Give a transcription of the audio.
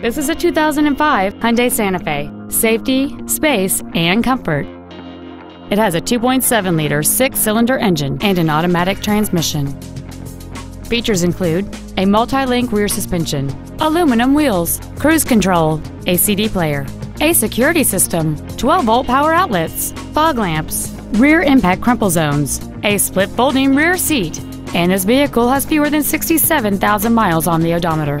This is a 2005 Hyundai Santa Fe. Safety, space, and comfort. It has a 2.7-liter six-cylinder engine and an automatic transmission. Features include a multi-link rear suspension, aluminum wheels, cruise control, a CD player, a security system, 12-volt power outlets, fog lamps, rear impact crumple zones, a split folding rear seat, and this vehicle has fewer than 67,000 miles on the odometer.